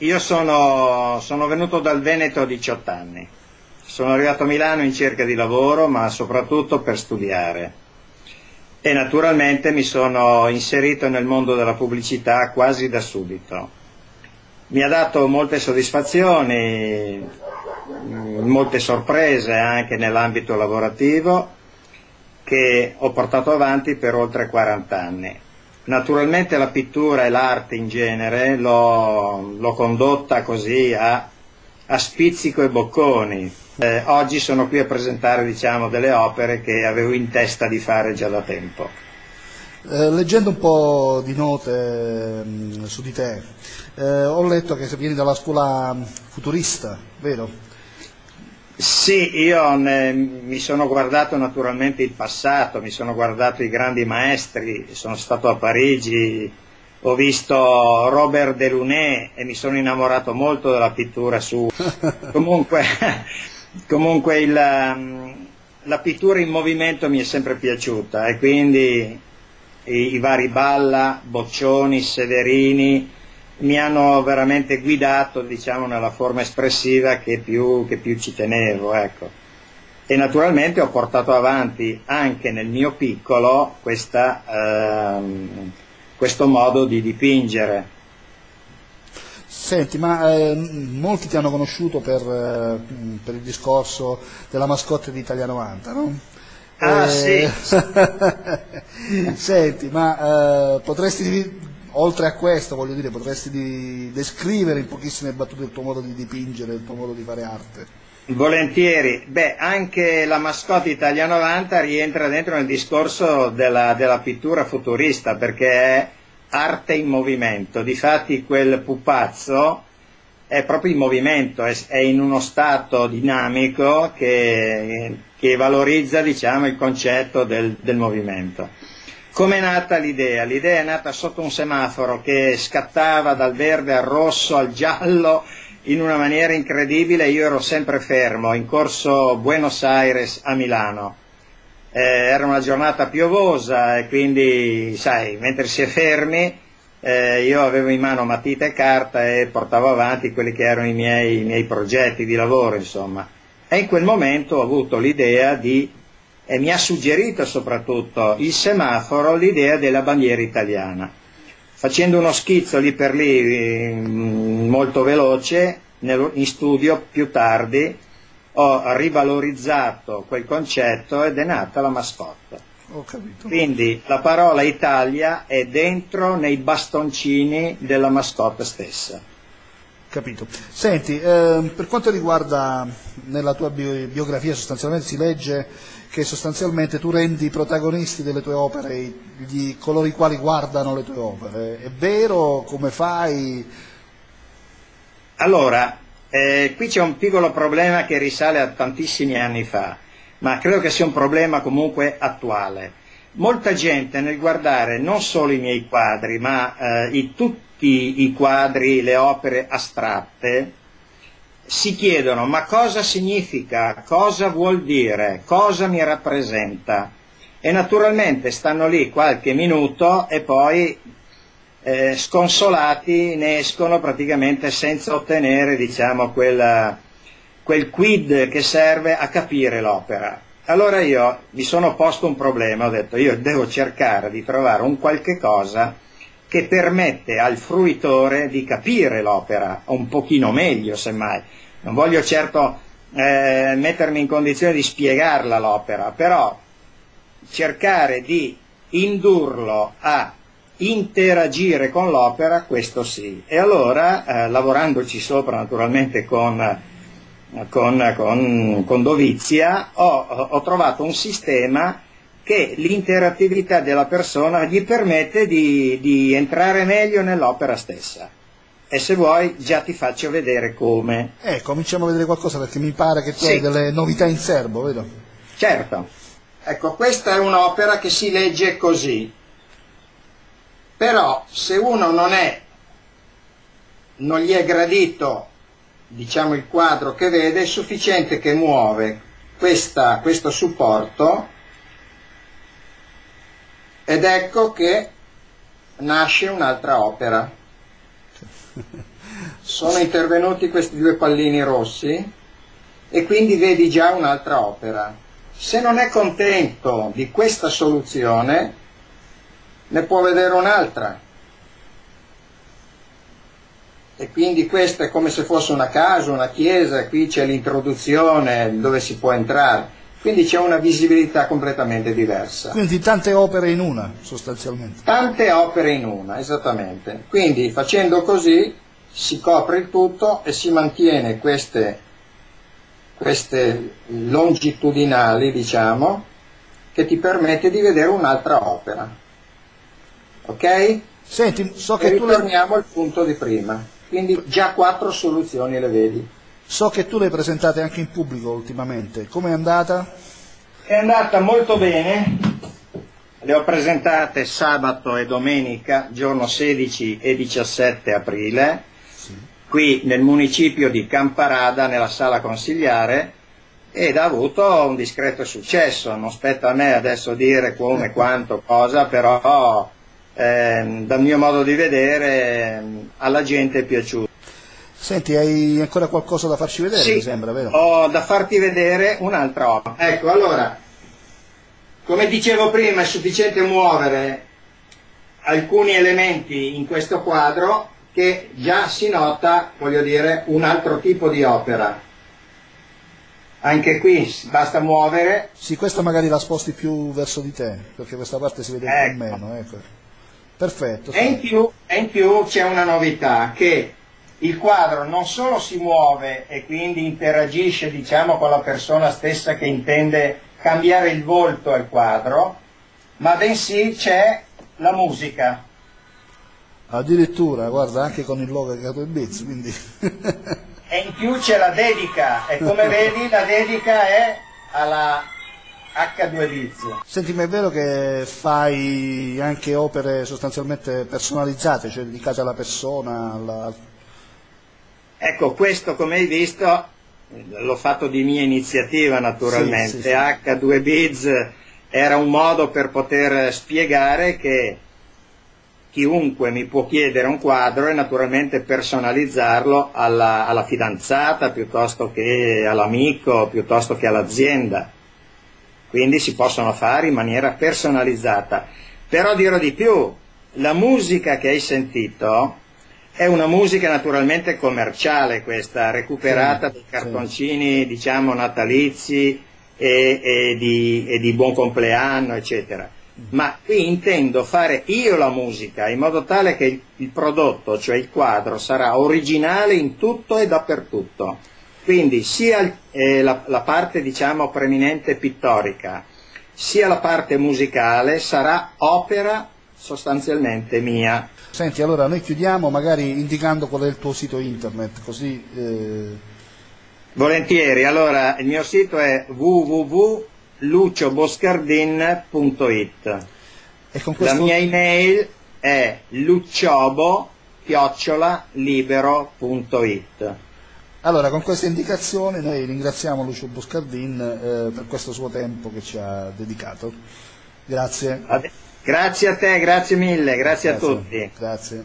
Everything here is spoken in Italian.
io sono, sono venuto dal Veneto a 18 anni. Sono arrivato a Milano in cerca di lavoro, ma soprattutto per studiare. E naturalmente mi sono inserito nel mondo della pubblicità quasi da subito. Mi ha dato molte soddisfazioni, molte sorprese anche nell'ambito lavorativo che ho portato avanti per oltre 40 anni. Naturalmente la pittura e l'arte in genere l'ho, condotta così a, a, spizzico e bocconi. Eh, oggi sono qui a presentare diciamo, delle opere che avevo in testa di fare già da tempo. Eh, leggendo un po' di note mh, su di te, eh, ho letto che vieni dalla scuola futurista, vero? Sì, io ne, mi sono guardato naturalmente il passato, mi sono guardato i grandi maestri, sono stato a Parigi, ho visto Robert Delaunay e mi sono innamorato molto della pittura su. comunque, comunque il, la pittura in movimento mi è sempre piaciuta e quindi i, i vari Balla, Boccioni, Severini, mi hanno veramente guidato diciamo, nella forma espressiva che più, che più ci tenevo. Ecco. E naturalmente ho portato avanti anche nel mio piccolo questa, ehm, questo modo di dipingere. Senti, ma eh, molti ti hanno conosciuto per, eh, per, il discorso della mascotte di Italia 90, no? Ah eh, sì. Senti, ma eh, potresti oltre a questo, voglio dire, potresti descrivere in pochissime battute il tuo modo di dipingere, il tuo modo di fare arte? Volentieri, beh, anche la mascotte Italia 90 rientra dentro nel discorso della, della pittura futurista perché è arte in movimento, difatti quel pupazzo è proprio in movimento, è, è in uno stato dinamico che, che valorizza diciamo, il concetto del, del movimento. Come è nata l'idea? L'idea è nata sotto un semaforo che scattava dal verde al rosso al giallo in una maniera incredibile, io ero sempre fermo in corso Buenos Aires a Milano. Eh, era una giornata piovosa e quindi, sai, mentre si è fermi, eh, io avevo in mano matita e carta e portavo avanti quelli che erano i miei, i miei progetti di lavoro, insomma. E in quel momento ho avuto l'idea di e mi ha suggerito soprattutto il semaforo l'idea della bandiera italiana. Facendo uno schizzo lì per lì mm, molto veloce, in studio più tardi ho rivalorizzato quel concetto ed è nata la mascotte. Quindi la parola Italia è dentro nei bastoncini della mascotte stessa. Capito. Senti, eh, per quanto riguarda nella tua biografia sostanzialmente si legge che sostanzialmente tu rendi i protagonisti delle tue opere gli, coloro i quali guardano le tue opere. È vero? Come fai? Allora, eh, qui c'è un piccolo problema che risale a tantissimi anni fa, ma credo che sia un problema comunque attuale. Molta gente nel guardare non solo i miei quadri, ma eh, i, tutti i quadri, le opere astratte, si chiedono ma cosa significa, cosa vuol dire, cosa mi rappresenta? E naturalmente stanno lì qualche minuto e poi eh, sconsolati ne escono praticamente senza ottenere diciamo, quella, quel quid che serve a capire l'opera. Allora io mi sono posto un problema, ho detto io devo cercare di trovare un qualche cosa che permette al fruitore di capire l'opera un pochino meglio semmai non voglio certo eh, mettermi in condizione di spiegarla l'opera, però cercare di indurlo a interagire con l'opera, questo sì. E allora, eh, lavorandoci sopra naturalmente con, con, con, con Dovizia, ho, ho, trovato un sistema che l'interattività della persona gli permette di, di entrare meglio nell'opera stessa e se vuoi già ti faccio vedere come. Eh, cominciamo a vedere qualcosa perché mi pare che tu sì. hai delle novità in serbo, vedo? Certo. Ecco, questa è un'opera che si legge così. Però se uno non è, non gli è gradito, diciamo, il quadro che vede, è sufficiente che muove questa, questo supporto ed ecco che nasce un'altra opera. sono intervenuti questi due pallini rossi e quindi vedi già un'altra opera. Se non è contento di questa soluzione, ne può vedere un'altra. E quindi questa è come se fosse una casa, una chiesa, qui c'è l'introduzione dove si può entrare. Quindi c'è una visibilità completamente diversa. Quindi tante opere in una, sostanzialmente. Tante opere in una, esattamente. Quindi facendo così si copre il tutto e si mantiene queste queste longitudinali, diciamo, che ti permette di vedere un'altra opera. Ok? Senti, so che e ritorniamo al punto di prima. Quindi già quattro soluzioni le vedi. So che tu le hai presentate anche in pubblico ultimamente. Come è andata? È andata molto bene. Le ho presentate sabato e domenica, giorno 16 e 17 aprile qui nel municipio di Camparada, nella sala consigliare, ed ha avuto un discreto successo. Non spetta a me adesso dire come, quanto, cosa, però eh, dal mio modo di vedere alla gente è piaciuto. Senti, hai ancora qualcosa da farci vedere, sì, mi sembra, vero? Ho da farti vedere un'altra opera. Ecco, allora, come dicevo prima, è sufficiente muovere alcuni elementi in questo quadro che già si nota, voglio dire, un altro tipo di opera. Anche qui basta muovere. Sì, questa magari la sposti più verso di te, perché questa parte si vede ecco. un po' meno. Ecco. Perfetto. E in, più, e in più c'è una novità, che il quadro non solo si muove e quindi interagisce diciamo, con la persona stessa che intende cambiare il volto al quadro, ma bensì c'è la musica. Addirittura guarda anche con il logo di Cato Biz quindi. E in più c'è la dedica e come vedi la dedica è alla H2 Biz senti ma è vero che fai anche opere sostanzialmente personalizzate cioè dedicate alla persona alla... ecco questo come hai visto l'ho fatto di mia iniziativa naturalmente sì, sì, sì. H2 Biz era un modo per poter spiegare che chiunque mi può chiedere un quadro e naturalmente personalizzarlo alla, alla fidanzata piuttosto che all'amico, piuttosto che all'azienda. Quindi si possono fare in maniera personalizzata. Però dirò di più, la musica che hai sentito è una musica naturalmente commerciale questa, recuperata sì, dai cartoncini sì. diciamo natalizi e, e, di, e di buon compleanno, eccetera ma qui intendo fare io la musica in modo tale che il, il prodotto, cioè il quadro, sarà originale in tutto e dappertutto. Quindi sia eh, la, la parte diciamo preminente pittorica, sia la parte musicale sarà opera sostanzialmente mia. Senti, allora noi chiudiamo magari indicando qual è il tuo sito internet, così... Eh... Volentieri, allora il mio sito è www lucioboscardin.it questo... La mia email è lucciobo-libero.it allora, con queste indicazioni noi ringraziamo Lucio Boscardin eh, per questo suo tempo che ci ha dedicato. Grazie. Grazie a te, grazie mille, grazie, grazie. a tutti. Grazie.